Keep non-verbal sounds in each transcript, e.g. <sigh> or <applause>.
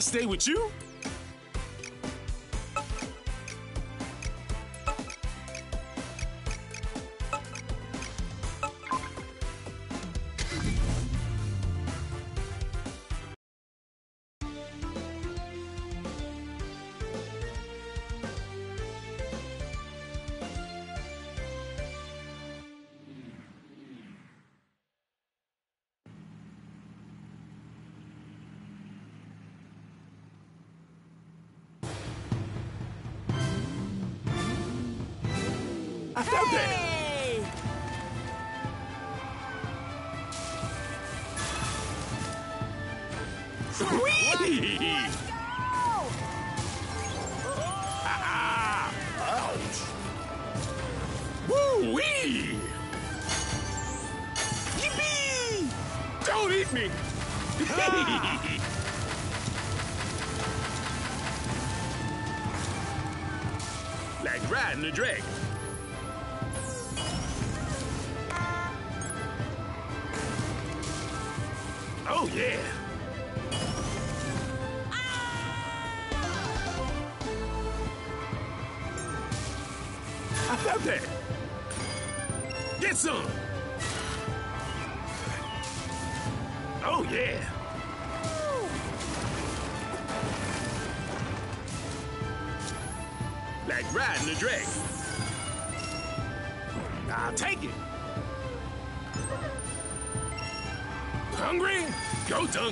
I stay with you?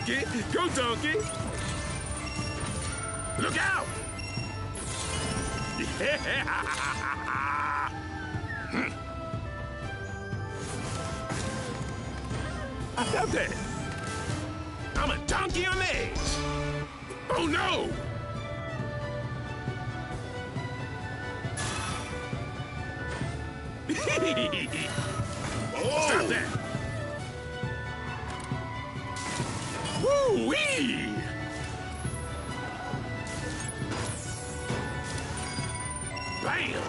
Donkey. Go donkey. Woo wee! Bam!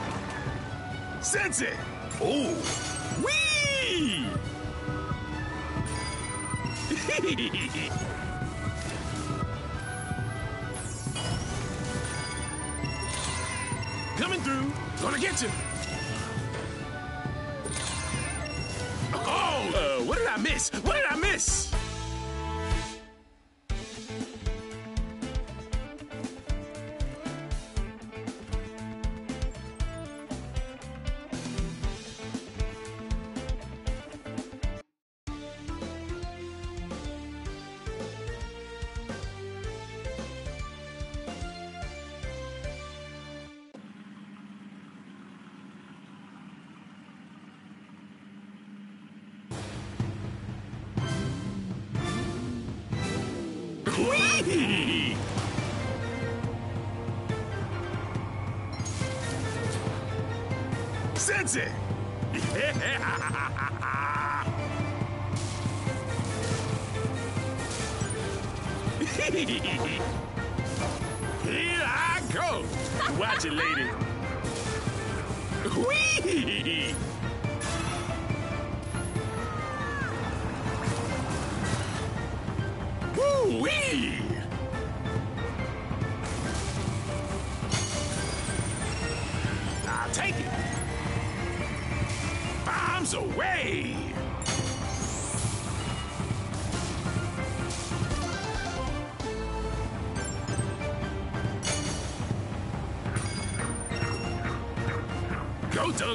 Sensei! Oh! Wee! Coming through. Gonna get you. Oh, uh, what did I miss? What did I miss?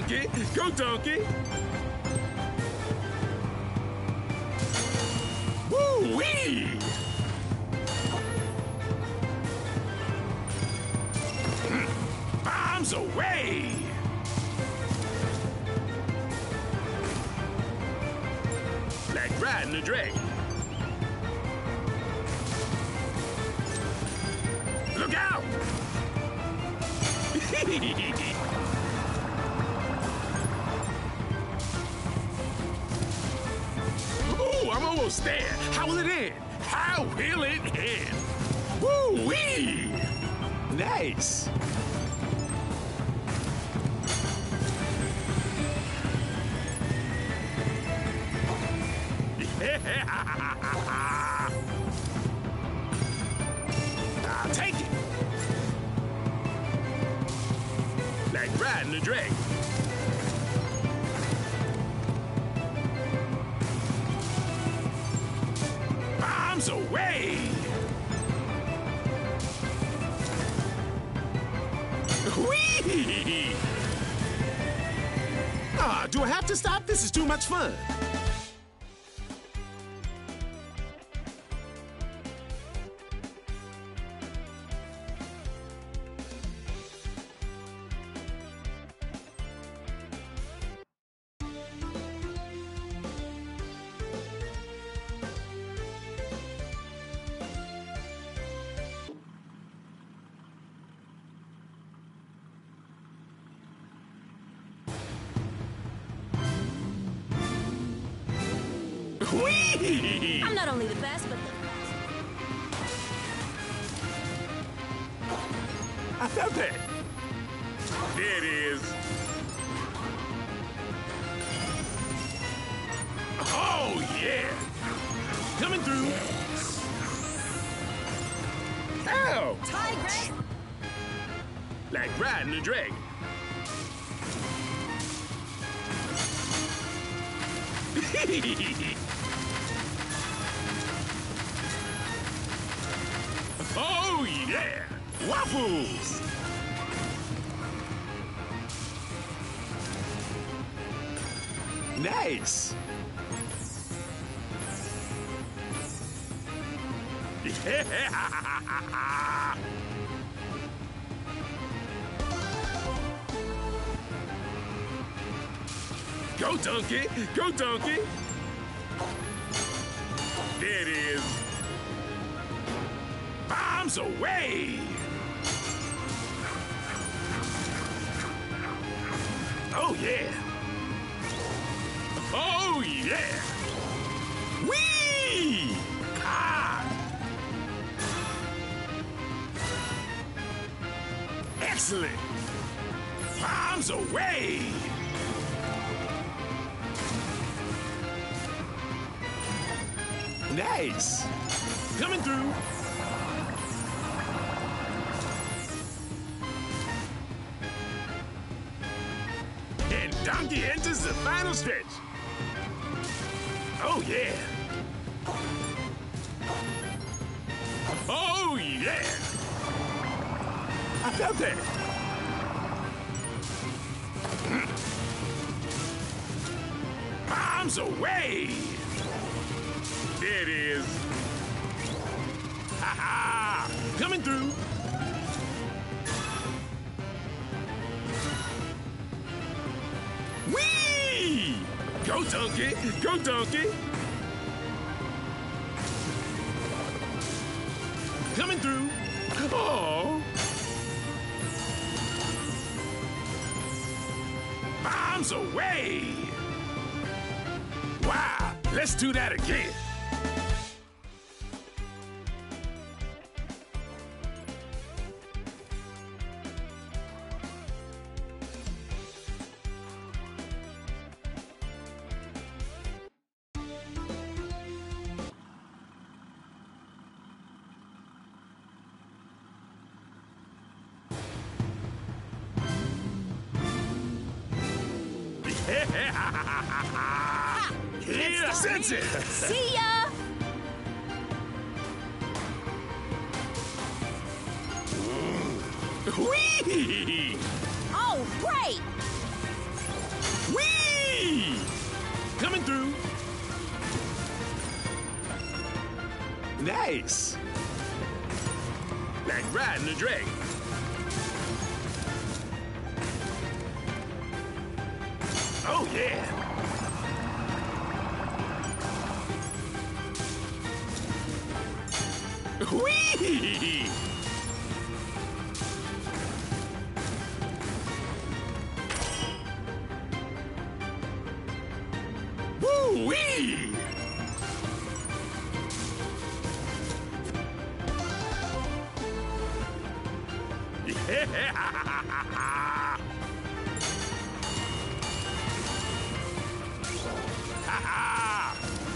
Donkey! Go, donkey! How will it end? How will it end? Woo-wee! Nice. Donkey! Go, donkey! There it is. Bombs away! Oh, yeah! Oh, yeah! Whee! Ah! Excellent! Bombs away! Nice! Coming through! And Donkey enters the final stretch. Oh, yeah! Oh, yeah! I felt that! Hmm. Bombs away! Go, donkey! Go, donkey! Coming through. Oh! Bombs away! Wow! Let's do that again. Whee! Woo-wee! Yeah! <laughs>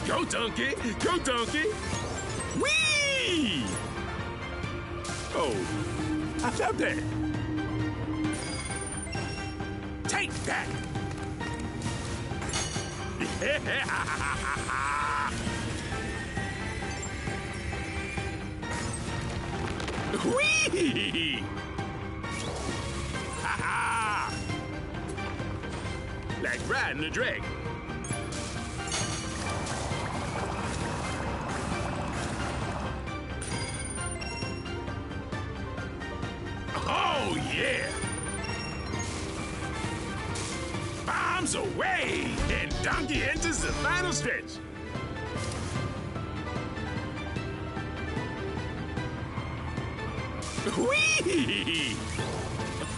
Go, donkey! Go, donkey! That. Take that! <laughs> Whee! Ha ha! Like riding a dragon. Donkey enters the final stretch. Whee!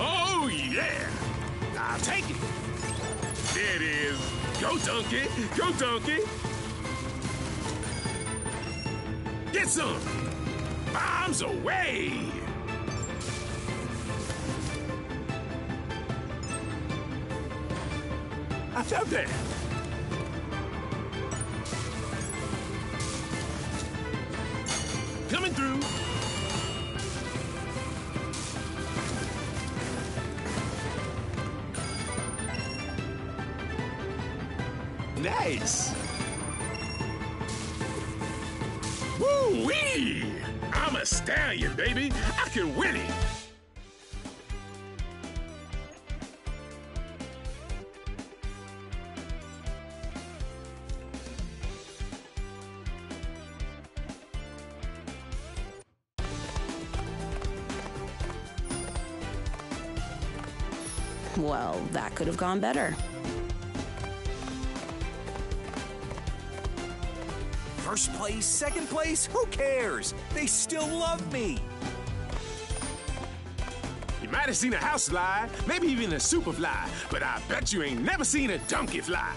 Oh, yeah! I'll take it. There it is. Go, Donkey! Go, Donkey! Get some! Bombs away! I felt that. Well, that could have gone better. First place, second place, who cares? They still love me. You might have seen a house fly, maybe even a super fly, but I bet you ain't never seen a donkey fly.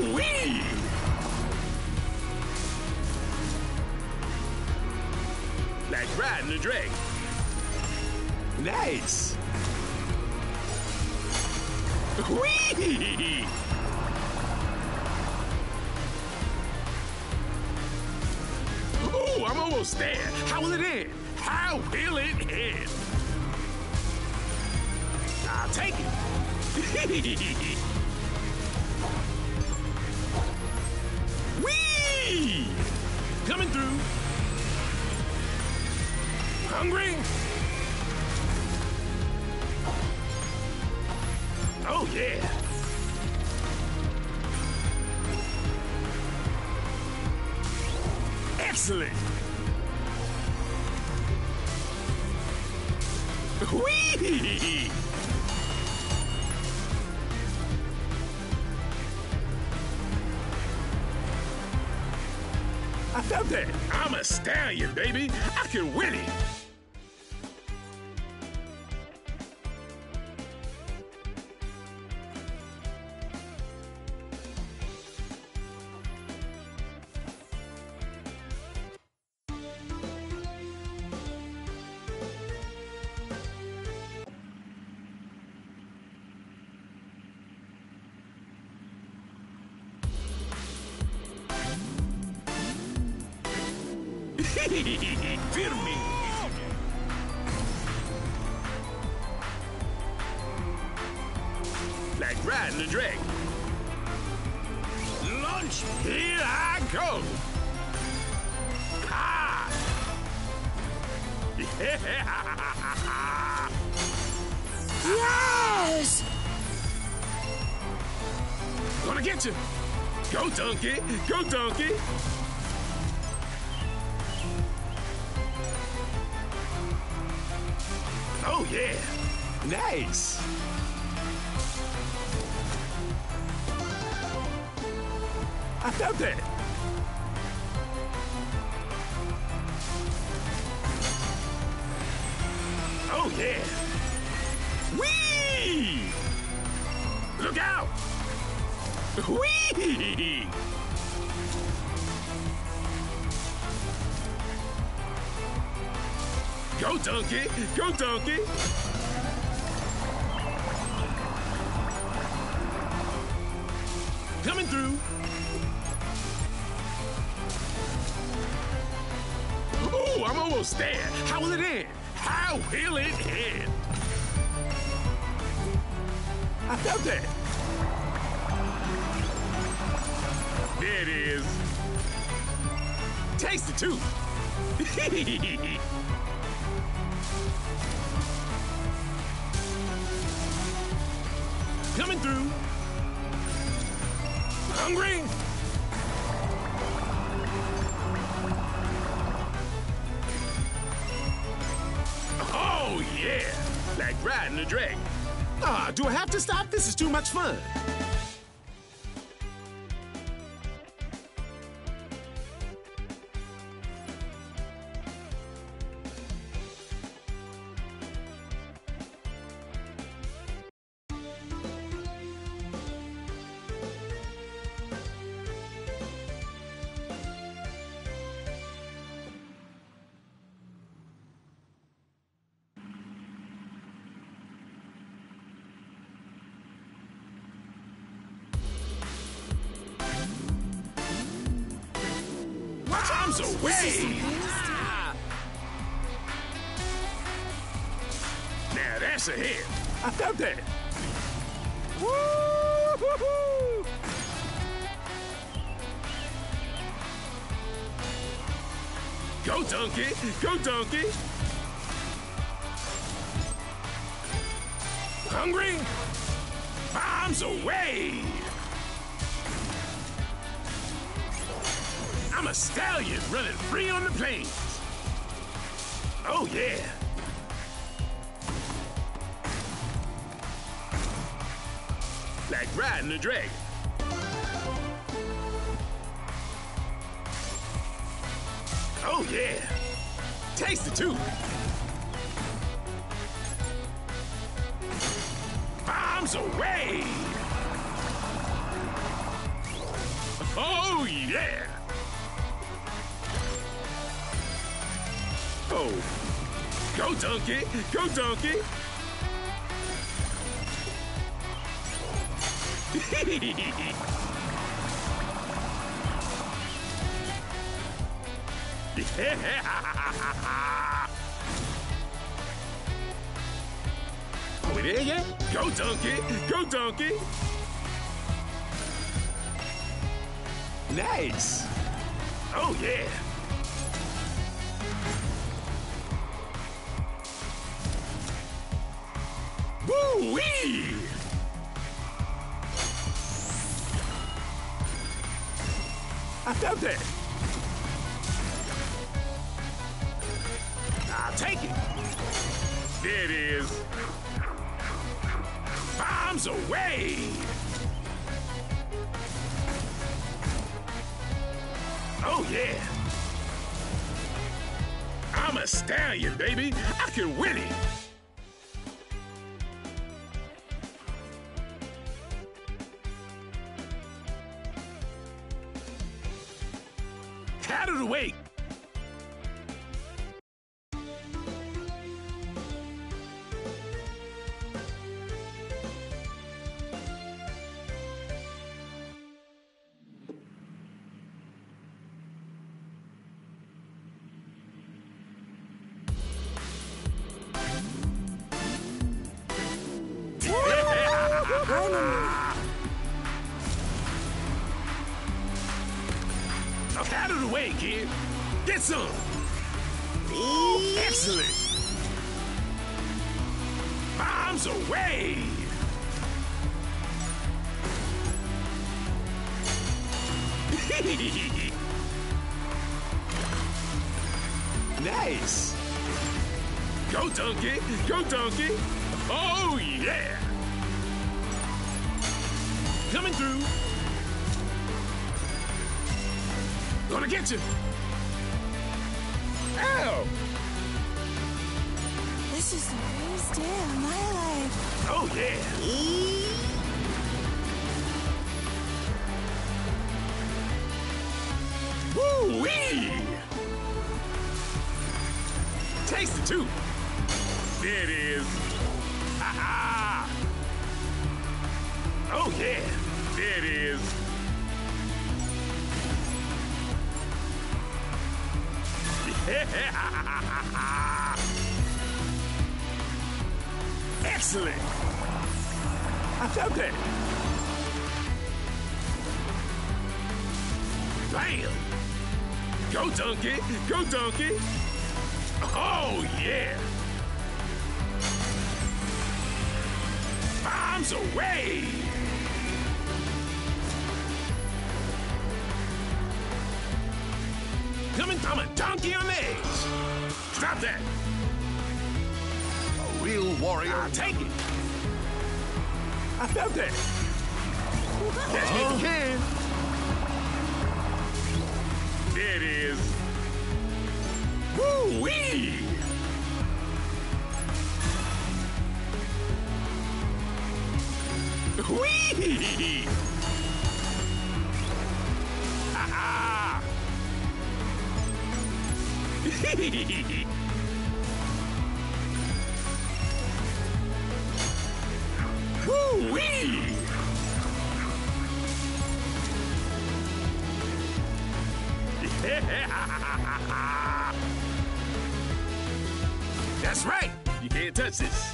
Woo-wee! Like riding a dragon. Nice. Whee! Ooh, I'm almost there. How will it end? How will it end? I'll take it. <laughs> Hungry? Oh, yeah. Excellent. Whee! I felt that. I'm a stallion, baby. I can win it. Donkey. Go, donkey. Oh, yeah. Nice. I felt that. Oh, yeah. Whee! Look out! Whee! <laughs> Go, donkey! Go, donkey! Coming through! Oh, I'm almost there! How will it end? How will it end? I felt that! There it is. Taste it too. <laughs> Coming through. Hungry? Oh, yeah. Like riding a dragon. Ah, do I have to stop? This is too much fun. Oh, yeah. Taste it, too. Bombs away! Oh, yeah! Oh. Go, donkey! Go, donkey! yeah. <laughs> We there yet? Go, donkey! Go, donkey! Nice! Oh, yeah! Woo-wee! I felt that. Go. Oh, yeah. Coming through. Gonna get you. Ow! This is the greatest day of my life. Oh, yeah. Woo-wee! Taste it, too. There it is. Ha-ha! Oh, yeah. There it is. <laughs> Excellent. I felt that. Bam. Go, donkey. Go, donkey. Oh, yeah. Bombs away. Coming from a donkey on legs. Stop that. A real warrior. I'll take it. I felt that. Catch me. There it is. Woo-wee! Wee! Ha-ha! <laughs> Woo-wee! That's right. You can't touch this.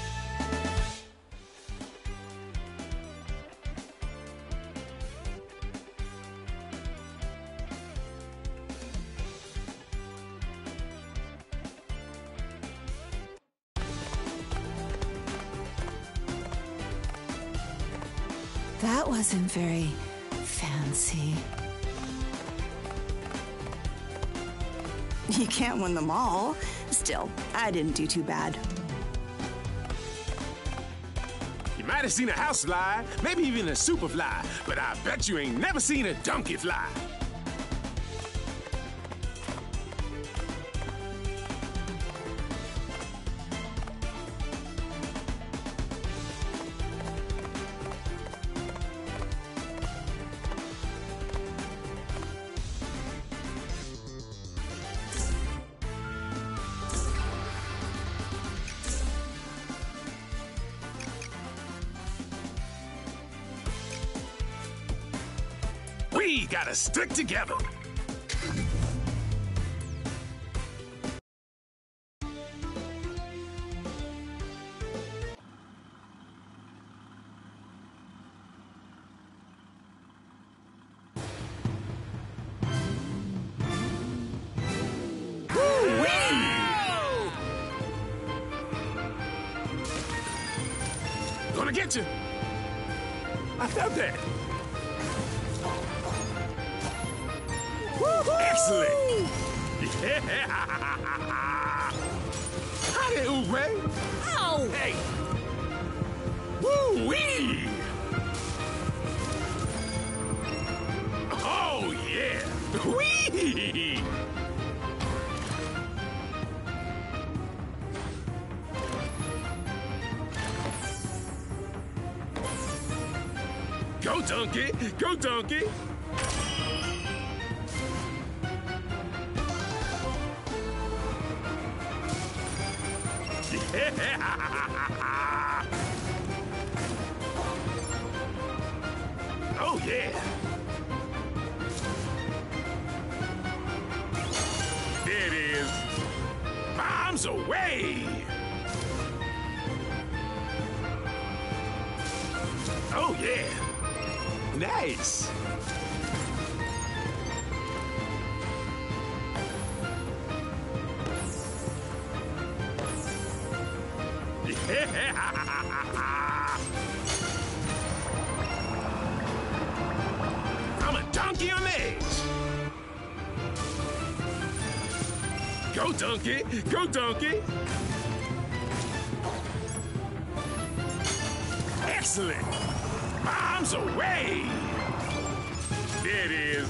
Wasn't very fancy. <laughs> You can't win them all. Still, I didn't do too bad. You might have seen a house fly, maybe even a super fly, but I bet you ain't never seen a donkey fly. Stick together. Donkey! Donkey on edge. Go, donkey. Go, donkey. Excellent. Bombs away. There it is.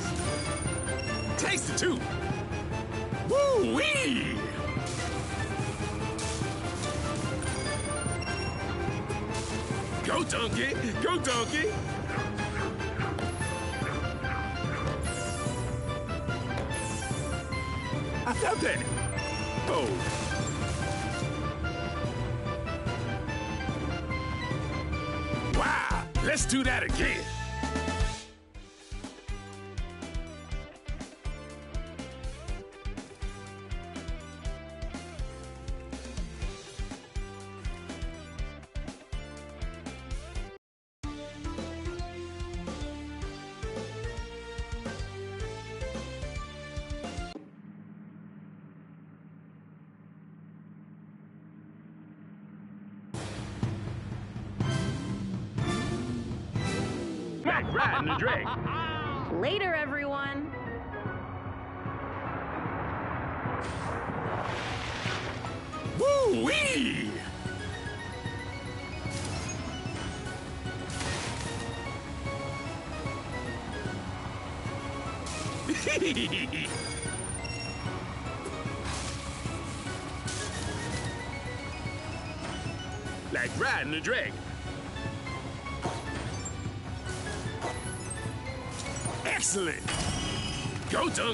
Taste it too. Woo-wee. Go, donkey. Go, donkey. That. Oh. Wow. Let's do that again.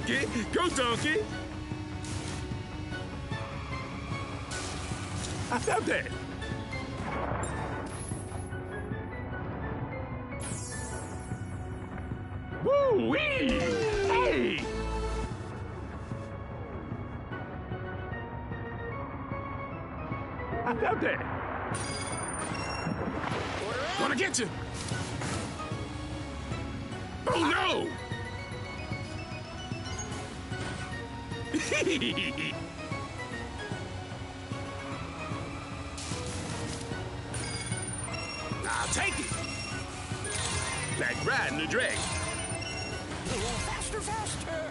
Donkey! Go, donkey! Take it. Like riding a dragon. Faster, faster!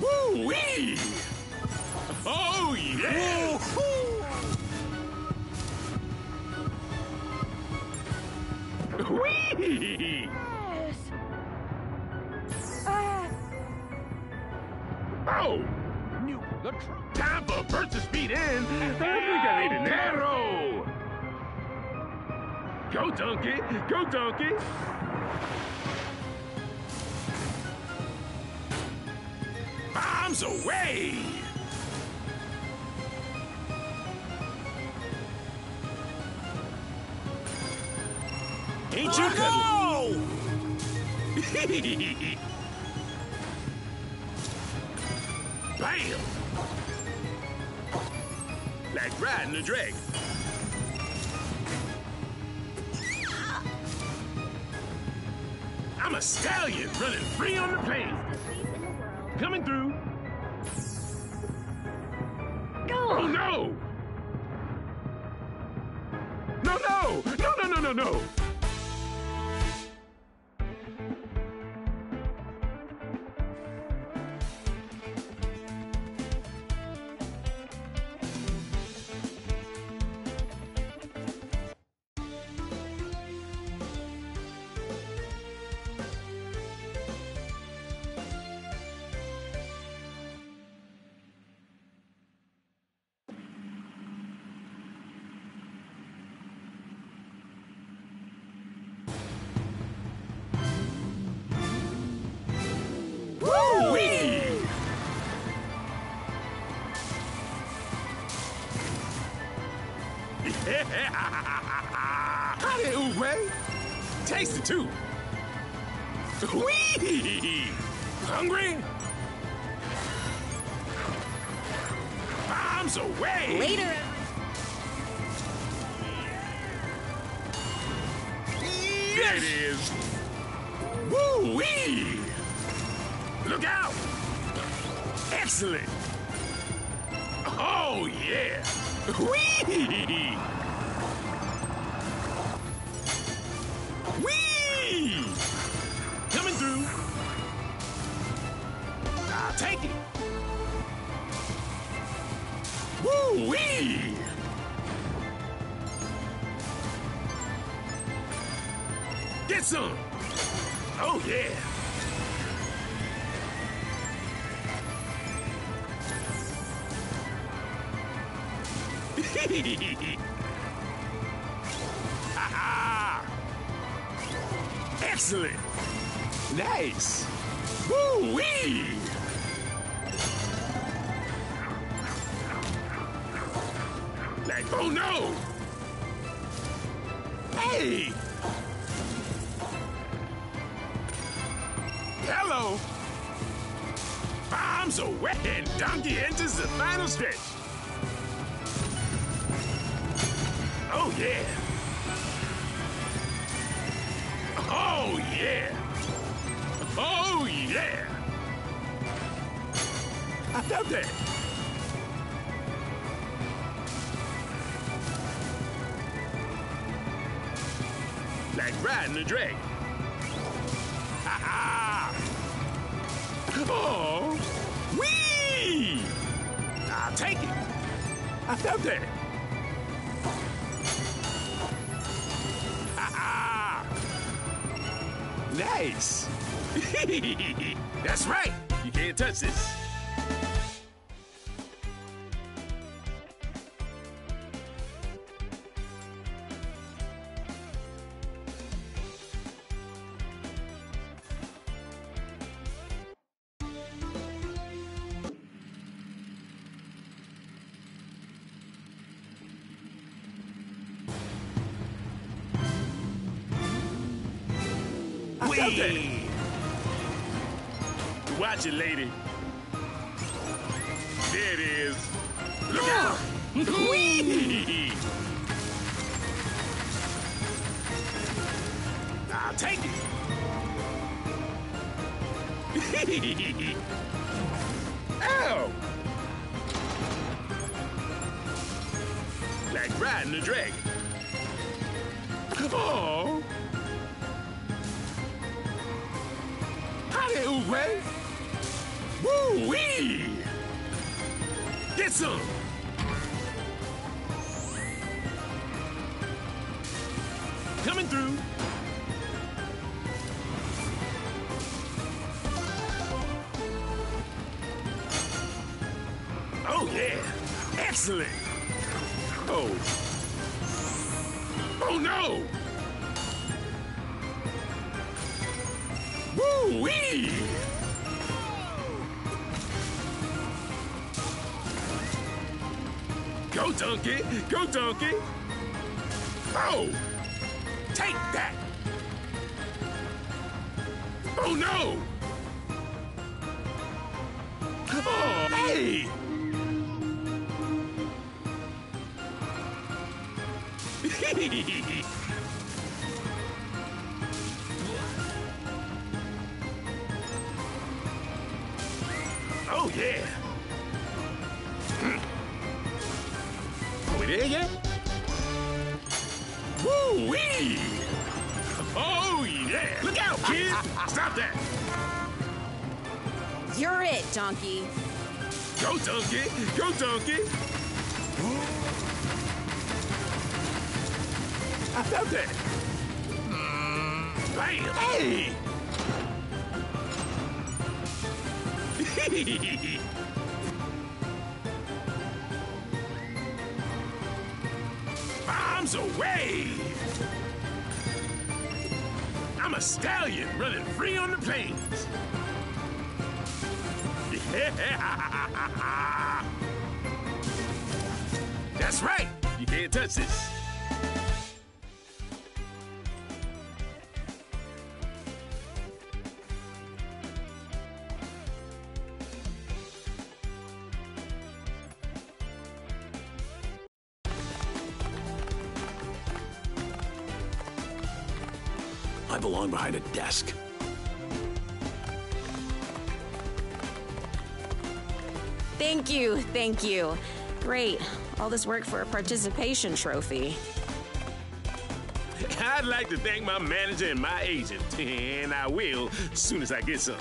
Woo-wee! Oh, yeah! Whee! Oh! New the truck. Time for burst the speed in. Go, donkey. Go, donkey. Bombs away. Ain't you cuddly? <laughs> Bam! Like riding a dragon. Stallion running free on the plain. Coming through. Ooh-wee! Look out! Excellent! Oh, yeah! Wee! Wee! Coming through! I'll take it! Woo-wee! Get some! Oh, yeah. <laughs> Excellent. Nice. Woo-wee. Like, oh no! Hey! Watch it, lady. There it is. Look out! <laughs> Whee! <laughs> I'll take it. <laughs> Ow! Oh. Like riding a dragon. Oh! way. Woo-wee! Get some! Donkey! Go, Donkey! Oh! I belong behind a desk. Thank you, thank you. Great. All this work for a participation trophy. <laughs> I'd like to thank my manager and my agent, <laughs> and I will as soon as I get some.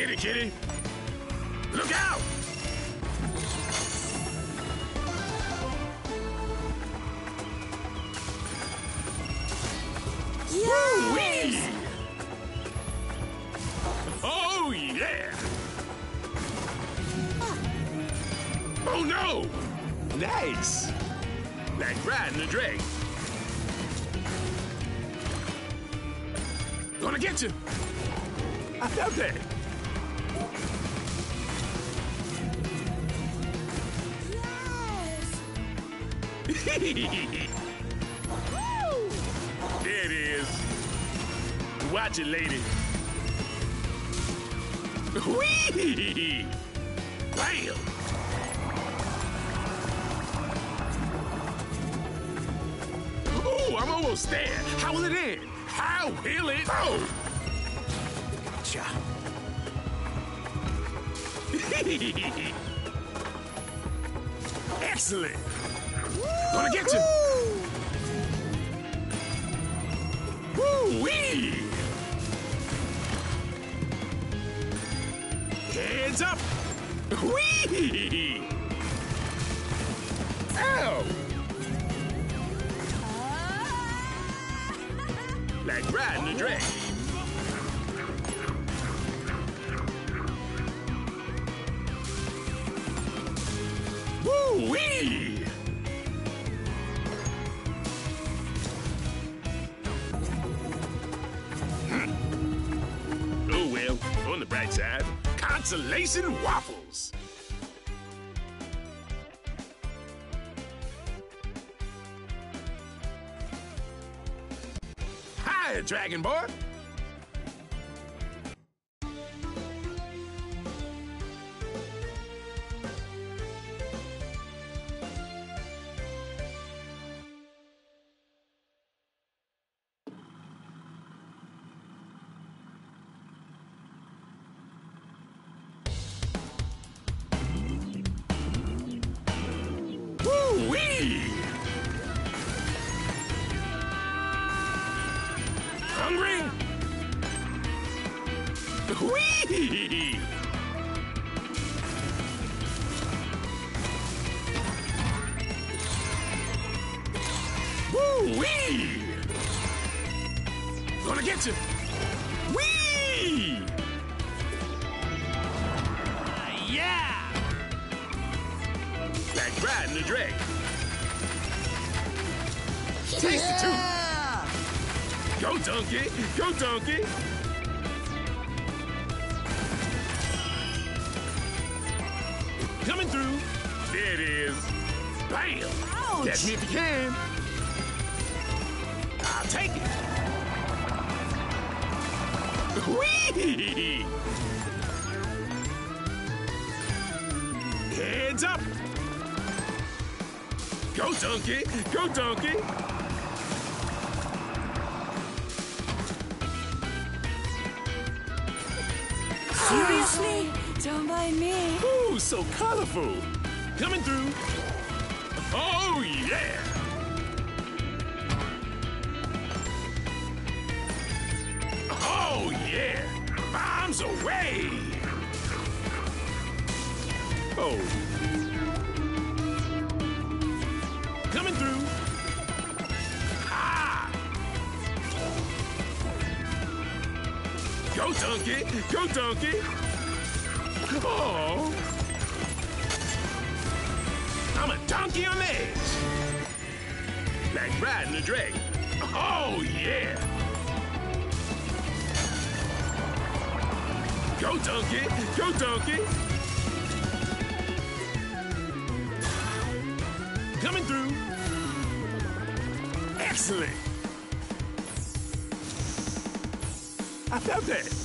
Kitty, kitty. Look out! Woo-wee! Oh, yeah! Ah. Oh, no! Nice! Like riding a dragon. Gonna get you! I felt that! There it is. Watch it, lady. Whee! Bam! Ooh, I'm almost there. How will it end? How will it? Oh! Gotcha. <laughs> Excellent. Gonna get you. Woo-wee! Hands up! Whee! Ow! Like riding a dragon. Hi, Woo-wee! Gonna get you. Wee! Ah, yeah! Like riding the dragon. Taste the tooth. Go, donkey. Go, donkey. Coming through. There it is. Bam. Catch me if you can. Take it. Whee! Heads up. Go, donkey. Go, donkey. Seriously? Don't mind me. Ooh, so colorful. Coming through. Oh, yeah. Bombs. Oh. Coming through. Ah. Go, donkey. Go, donkey. Oh. I'm a donkey on legs. Like riding a dragon. Oh, yeah. Go, donkey. Go, donkey. Coming through. Excellent. I felt that.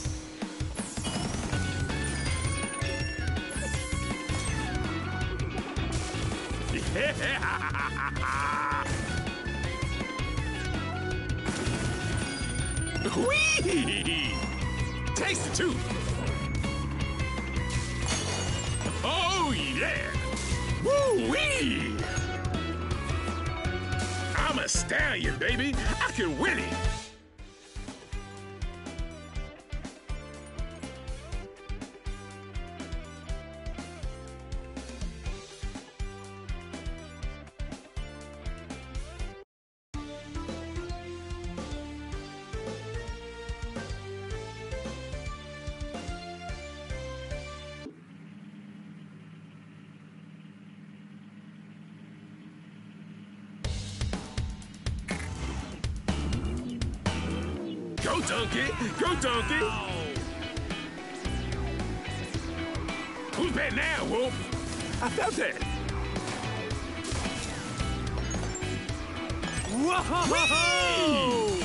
I'm stallion, baby. I can win it. Go, donkey. Go, donkey. Who's bad now, Wolf? I felt that. Whoa!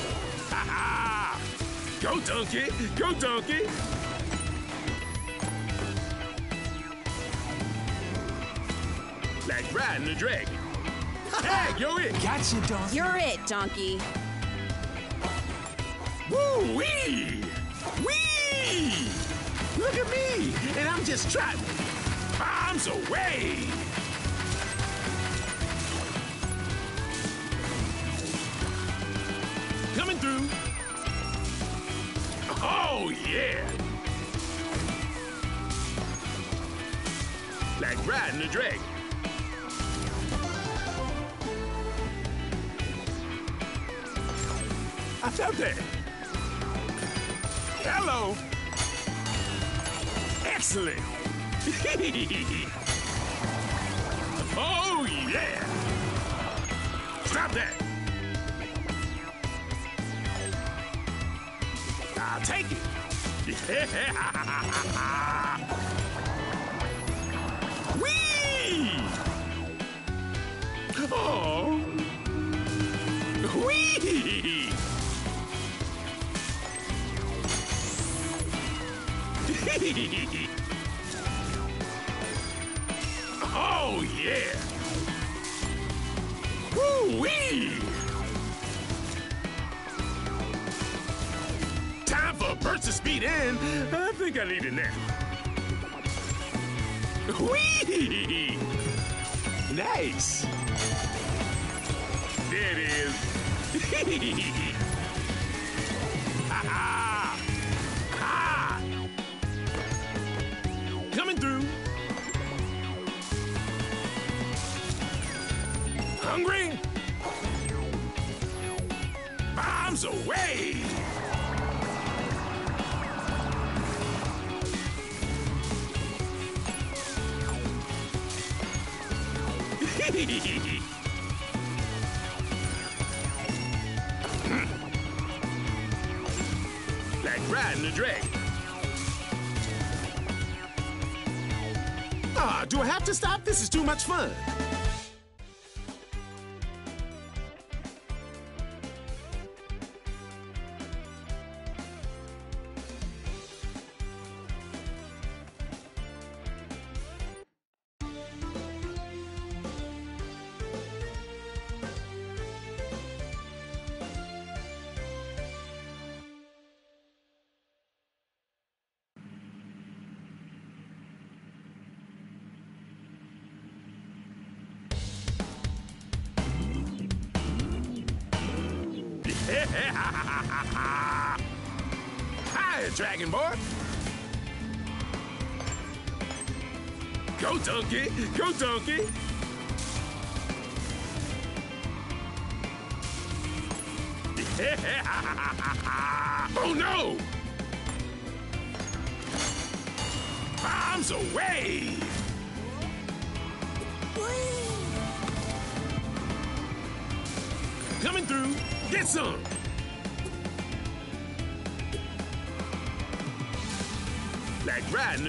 Ha-ha! <laughs> Go, donkey. Go, donkey. Like riding a dragon. Hey, yo, it. Gotcha, donkey. You're it, donkey. Woo-wee! Wee! Look at me, and I'm just trotting. Bombs away! Coming through. Oh, yeah! Like riding a dragon. I felt that. Hello. Excellent. <laughs> oh, yeah. Stop that. I'll take it. <laughs> Whee! <laughs> I think I need a nap. Whee! Nice. There it is. Ha-ha! Ha! Coming through. Hungry? Bombs away! Like riding a dragon. Ah, do I have to stop? This is too much fun.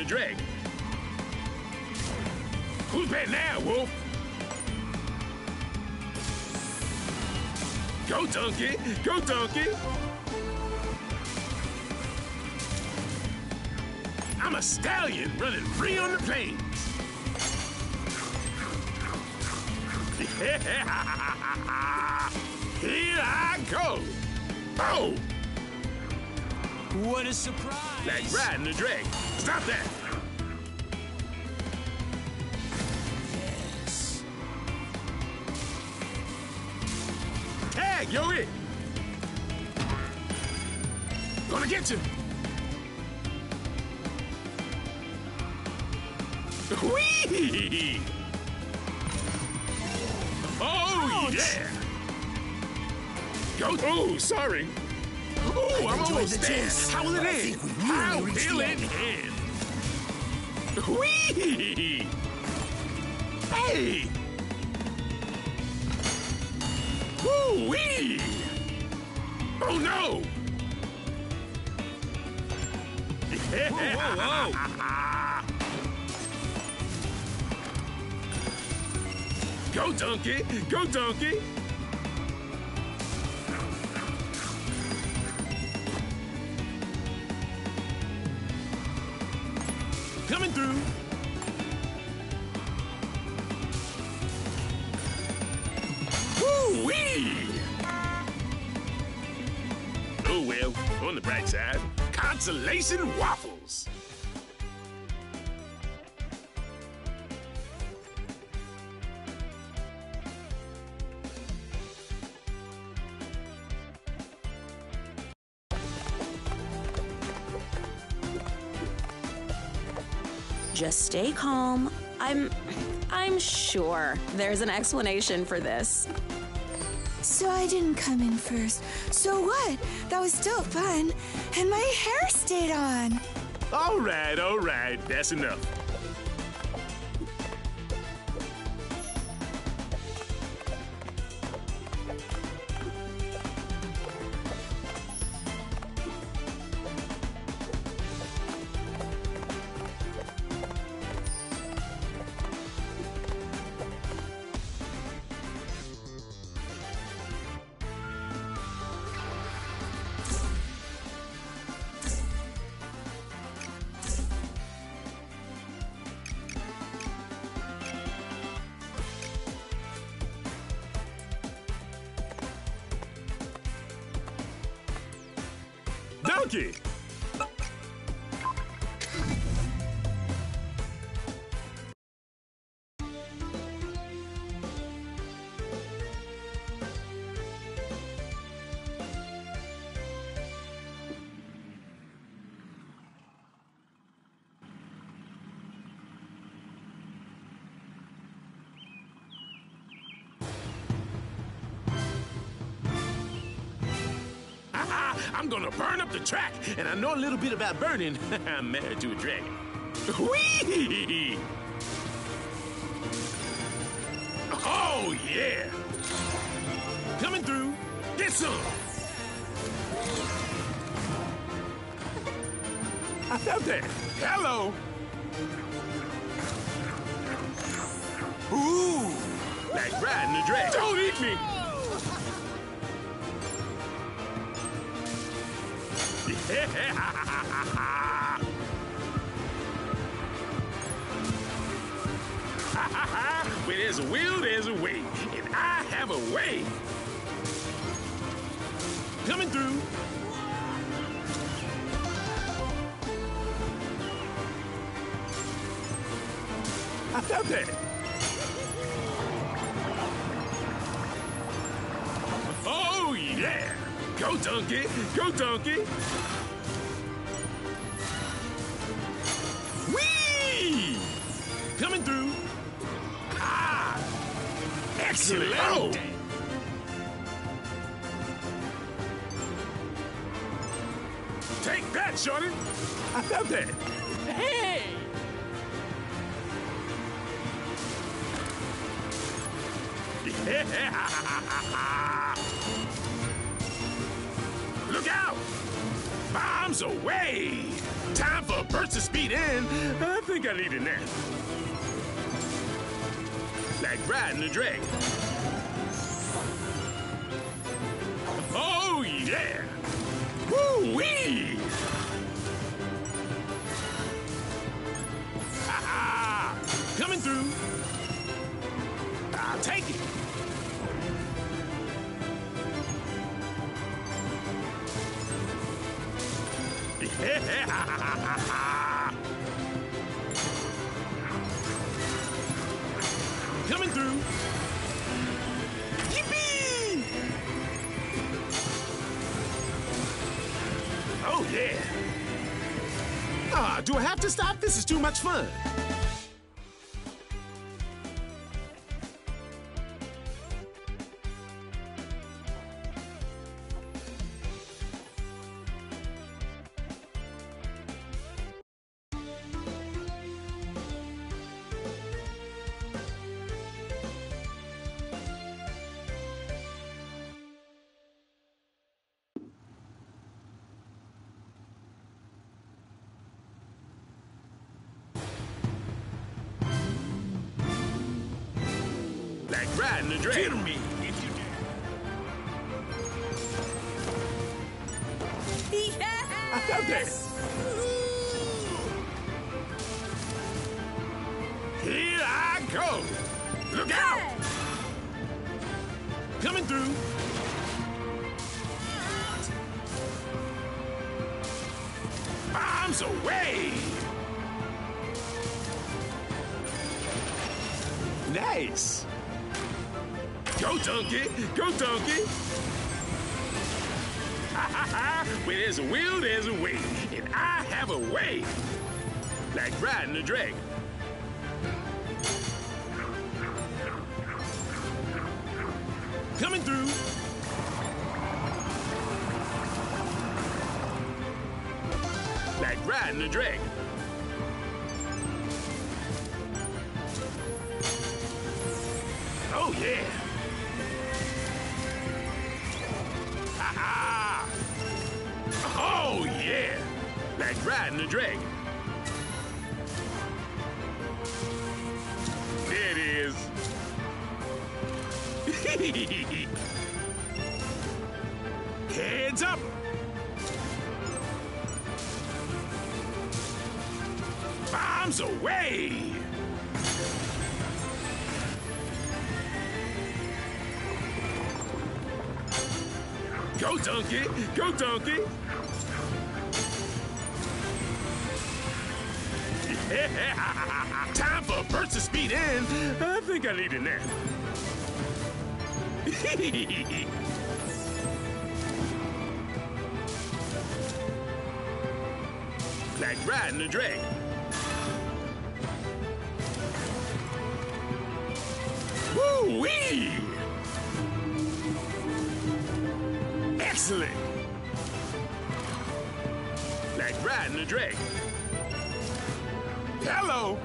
A dragon. Who's betting now, Wolf? Go, Donkey! Go, Donkey! I'm a stallion running free on the plains. <laughs> Here I go! Oh! What a surprise! Like riding the dragon. Stop that! Yes. Tag, yo it! Gonna get you! Whee! Oh, yeah! Go! Oh, sorry! Oh, I'm almost the there! chase, How will it I end? How will it end. end? Whee! Hey! Woo-wee! Oh, no! Whoa, whoa, whoa! <laughs> Go, donkey! Go, donkey! Coming through! Woo-wee! Oh well, on the bright side, consolation waffles! Stay calm. I'm. I'm sure there's an explanation for this. So I didn't come in first. So what? That was still fun. And my hair stayed on. All right, all right, that's enough. Donkey! Gonna burn up the track, and I know a little bit about burning. <laughs> I'm married to a dragon. Whee! Oh, yeah! Coming through. Get some! I felt that. Hello! Ooh! Like riding a dragon. Don't eat me! <laughs> Where there's will, there's a way. And I have a way. Coming through. I felt that. Go, donkey. Go, donkey. Whee! Coming through. Ah! Excellent. Oh! Take that, Shorty. I felt that. Hey! <laughs> Yeah! Away! Time for a burst of speed in. I think I need a nap. Like riding a dragon. Oh, yeah! Woo-wee! Ha-ha! Coming through. I'll take it. <laughs> Coming through. Yippee! Oh, yeah. Ah, do I have to stop? This is too much fun. Riding Bombs away. Go, donkey. Go, donkey. <laughs> Time for a burst of speed in. I think I need a nap. like riding a dragon. Woo-wee! Excellent! Like riding the dragon. Hello.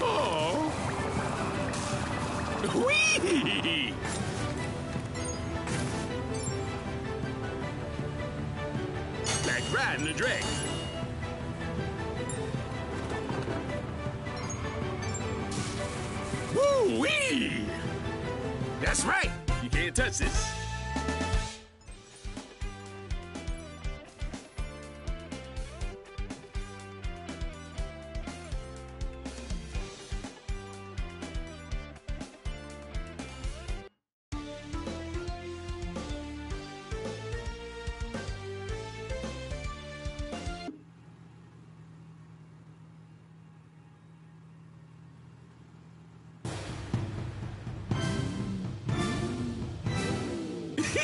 Oh. Whee! Like riding the dragon. That's right. You can't touch this.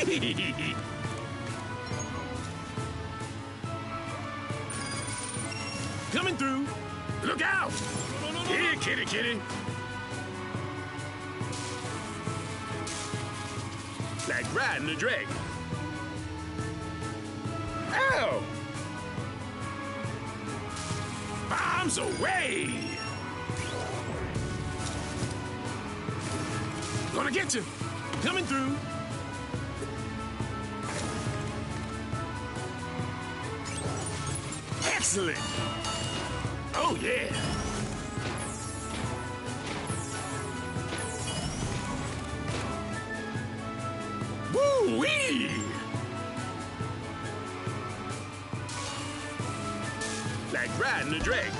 Hee <laughs> Like riding a dragon.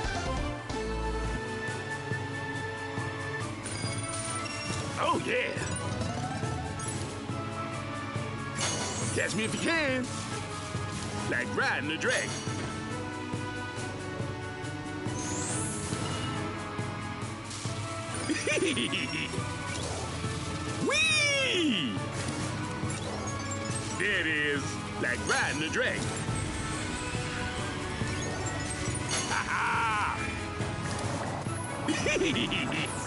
Oh, yeah. Catch me if you can. Like riding a dragon. Whee! Like riding a dragon. Ha ha! <laughs>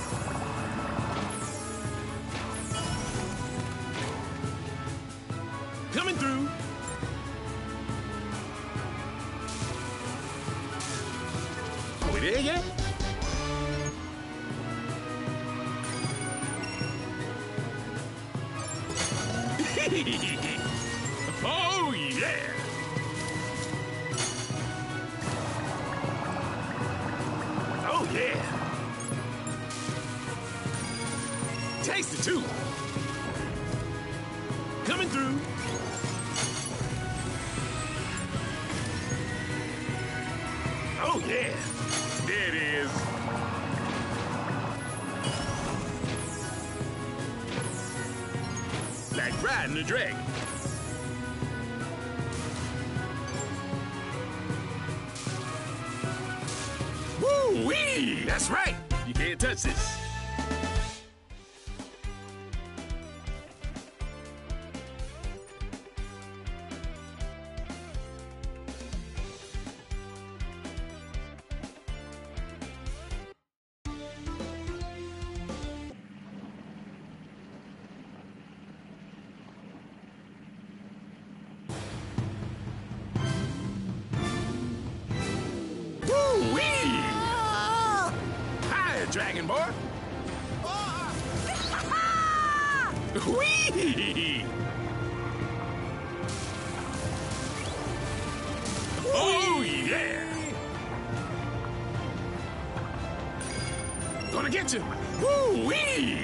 Gonna get you. Woo wee!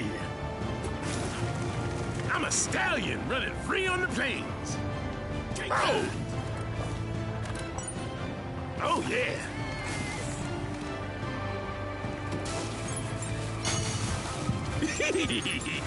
I'm a stallion running free on the plains. Oh! Oh yeah! <laughs>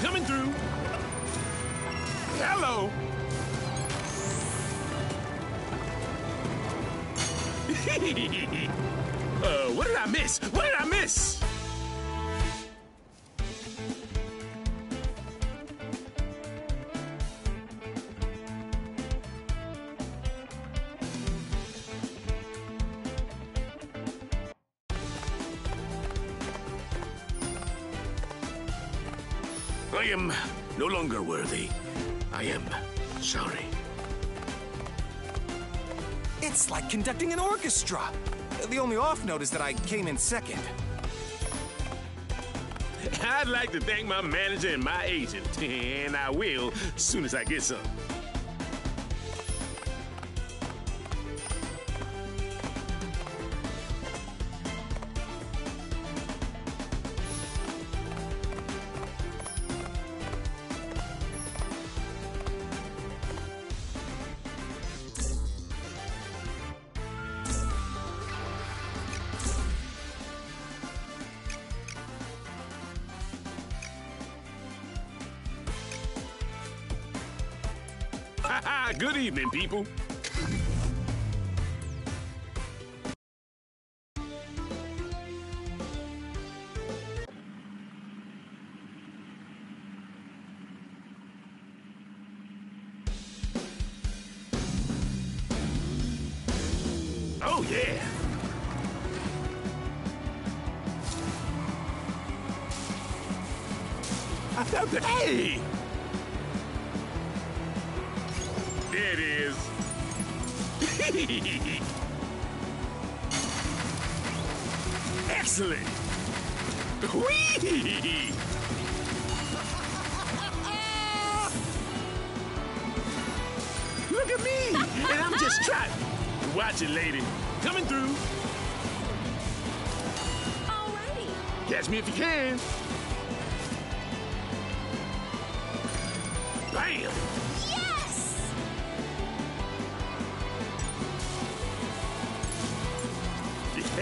Coming through! Hello! <laughs> uh, what did I miss? What did I miss? No longer worthy. I am sorry. It's like conducting an orchestra. The only off note is that I came in second. <laughs> I'd like to thank my manager and my agent, <laughs> and I will as soon as I get some.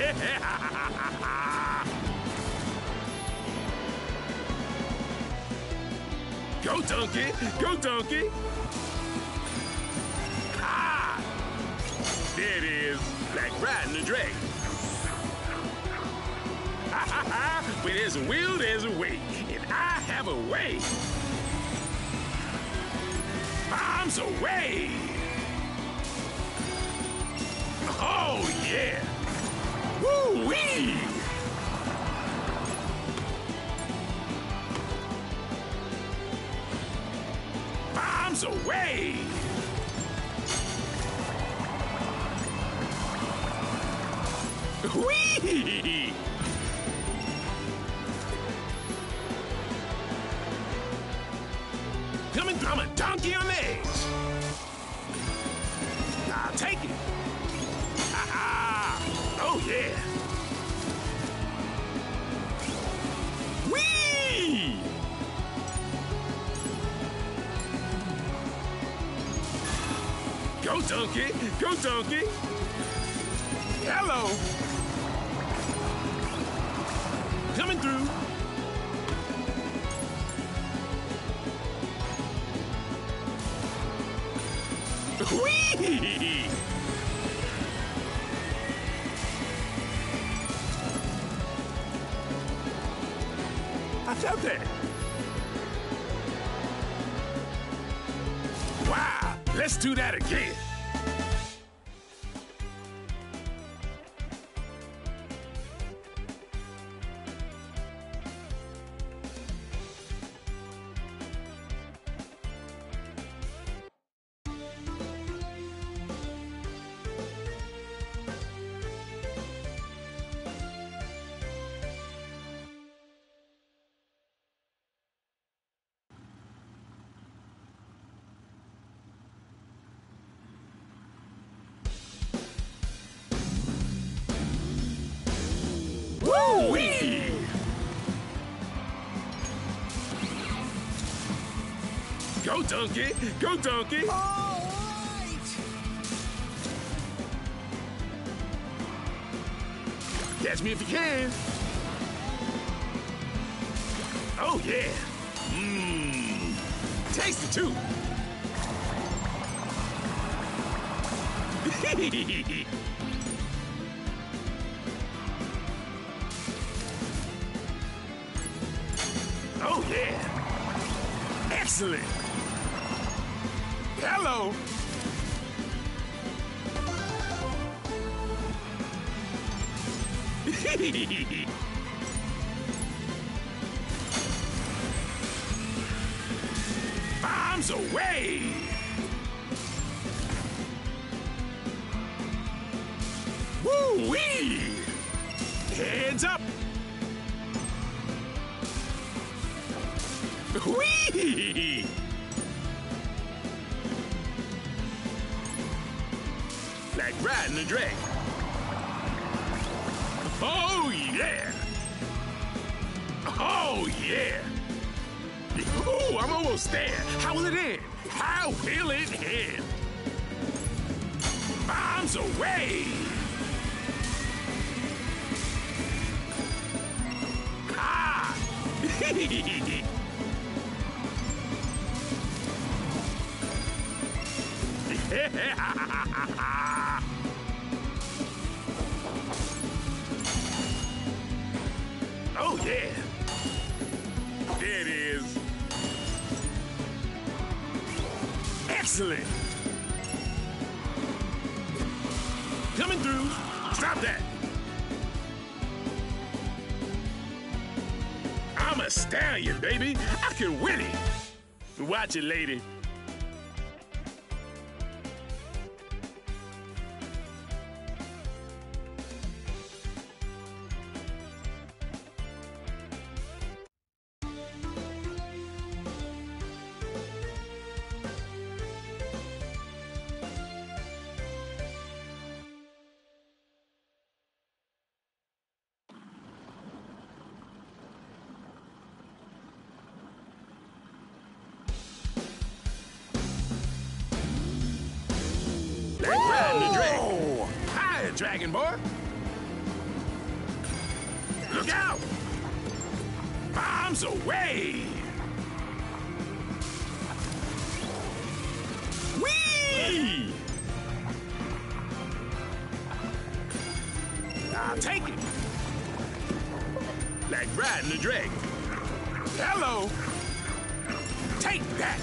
<laughs> Go, donkey! Go, donkey! Ah! There it is, like riding a dragon. Ha ha ha! Where there's a will, there's a way, and I have a way. Bombs away! Oh yeah! Woo wee! Bombs away! Whee! Coming I'm a donkey on the donkey! Hello. Coming through. Whee! I felt that. Wow, let's do that again. Donkey! Go, donkey! All right! Catch me if you can. Oh, yeah. Mmm. Tasty, too. <laughs> oh, yeah. Excellent. Hello. Bombs <laughs> baby. I can win it. Watch it, lady. Dragon boy. Look out! Bombs away! Whee! I'll take it. Like riding the dragon. Hello. Take that.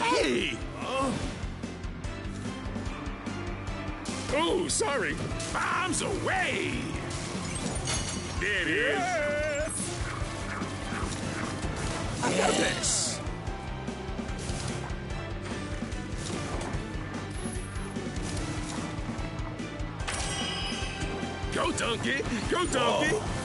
Hey! Oh, sorry. Bombs away! There it is. I got this. Go, donkey! Go, donkey! Oh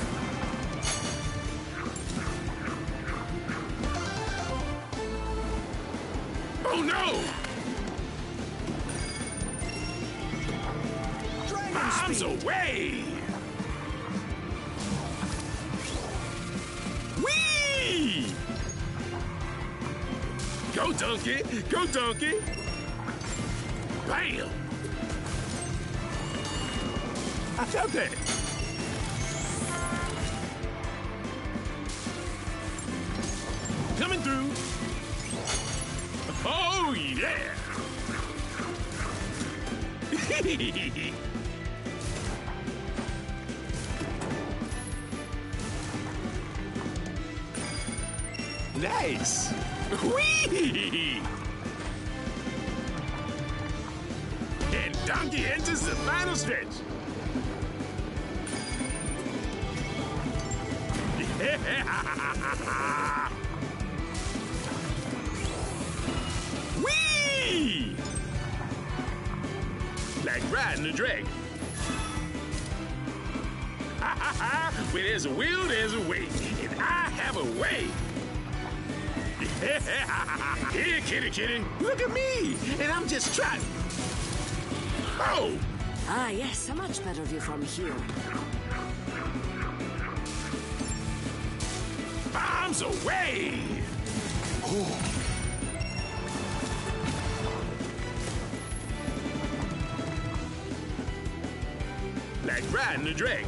Just trying. Oh! Ah, yes, a much better view from here. Bombs away! Like riding a dragon.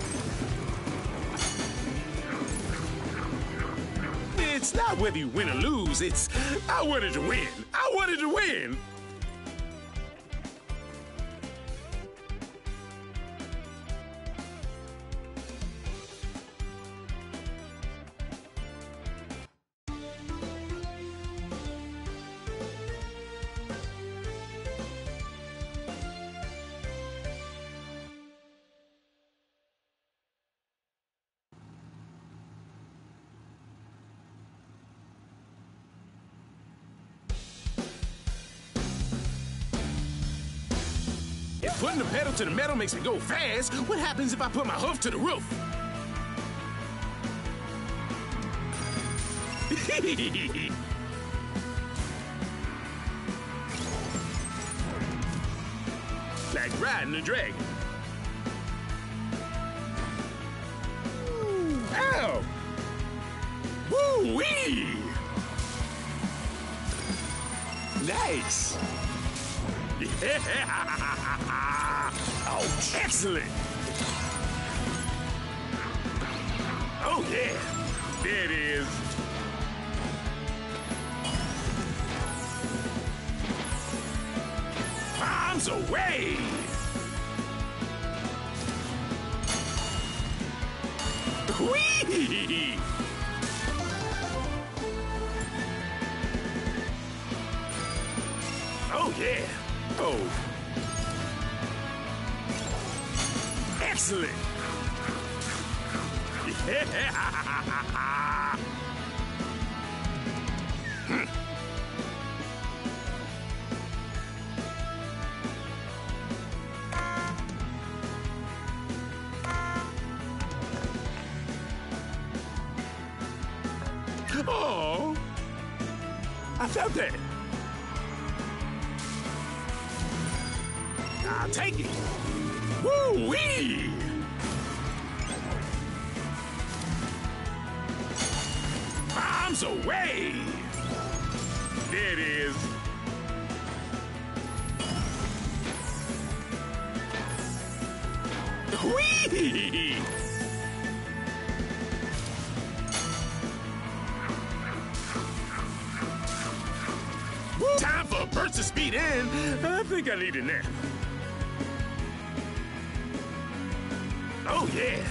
It's not whether you win or lose, it's I wanted to win. I wanted to win. To the metal makes me go fast, what happens if I put my hoof to the roof? <laughs> like riding a dragon. Ow! Woo wee! Nice! <laughs> Yeah! Excellent! Oh yeah! There it is. Bombs away! Whee! <laughs> Excellent! <laughs> Oh, I felt it. I'll take it. Woo wee! Bombs away! There it is. Whee! Time for a burst of speed in. I think I need a nap. Oh, yeah.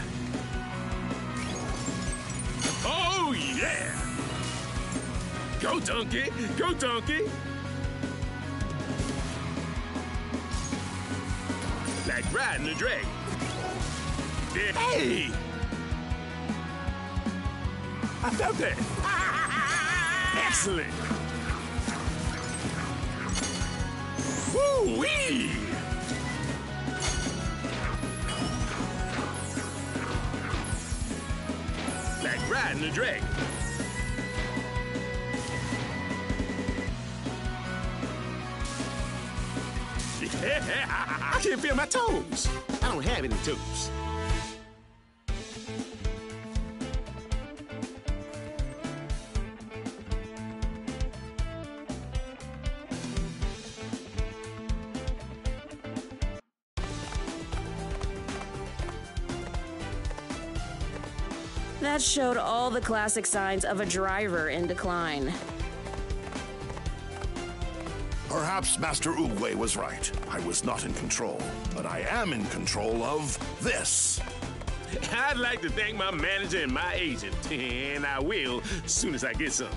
Oh, yeah. Go, donkey. Go, donkey. Like riding a dragon. Hey! I felt that. <laughs> Excellent. Woo a dragon. <laughs> I can't feel my toes. I don't have any toes. Showed all the classic signs of a driver in decline. Perhaps Master Oogway was right. I was not in control, but I am in control of this. <laughs> I'd like to thank my manager and my agent, <laughs> and I will as soon as I get some.